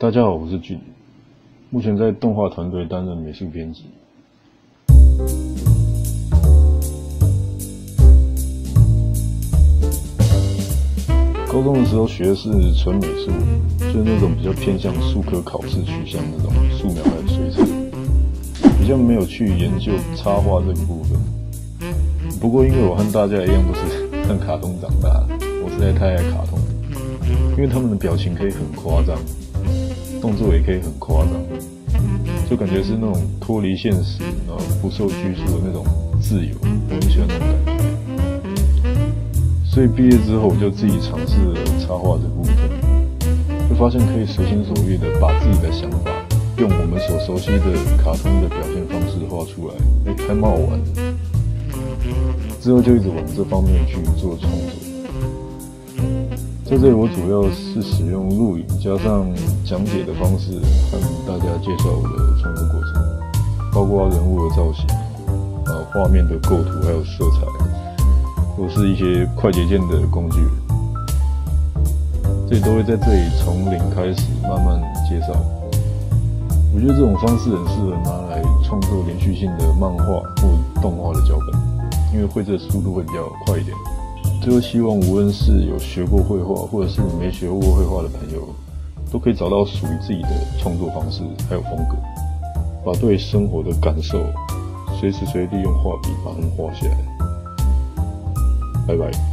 大家好，我是俊，目前在动画团队担任美术编辑。高中的时候学的是纯美术，就是那种比较偏向数科考试取向那种素描还有水彩，比较没有去研究插画这个部分。不过因为我和大家一样都是 看卡通长大的，我实在太爱卡通，因为他们的表情可以很夸张，动作也可以很夸张，就感觉是那种脱离现实，然后不受拘束的那种自由，我很喜欢那种感觉。所以毕业之后，我就自己尝试了插画这部分，就发现可以随心所欲的把自己的想法，用我们所熟悉的卡通的表现方式画出来，哎，还蛮好玩的。之后就一直往这方面去做创作。在这里，我主要是使用录影加上讲解的方式，和大家介绍我的创作过程，包括人物的造型，呃，画面的构图，还有色彩。或是一些快捷键的工具，这都会在这里从零开始慢慢介绍。我觉得这种方式很适合拿来创作连续性的漫画或动画的脚本，因为绘制速度会比较快一点。最后希望无论是有学过绘画，或者是没学过绘画的朋友，都可以找到属于自己的创作方式还有风格，把对生活的感受随时随地用画笔把它们画下来。拜拜。